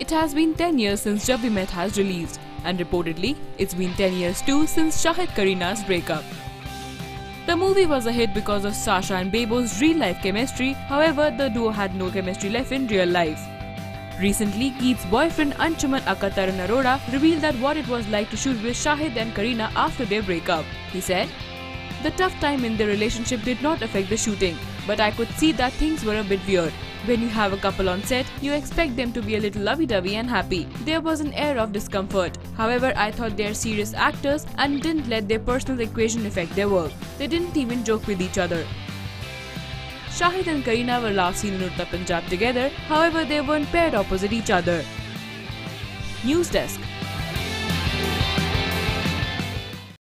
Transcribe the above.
It has been 10 years since We Met has released, and reportedly, it's been 10 years too since Shahid Kareena's breakup. The movie was a hit because of Sasha and Bebo's reel life chemistry, however, the duo had no chemistry left in real life. Recently, Geet's boyfriend Anshuman aka Tarun Arora revealed that what it was like to shoot with Shahid and Kareena after their breakup. He said, The tough time in their relationship did not affect the shooting, but I could see that things were a bit weird. When you have a couple on set, you expect them to be a little lovey-dovey and happy. There was an air of discomfort. However, I thought they are serious actors and didn't let their personal equation affect their work. They didn't even joke with each other. Shahid and Kareena were last seen in Udta Punjab together, however, they weren't paired opposite each other. News Desk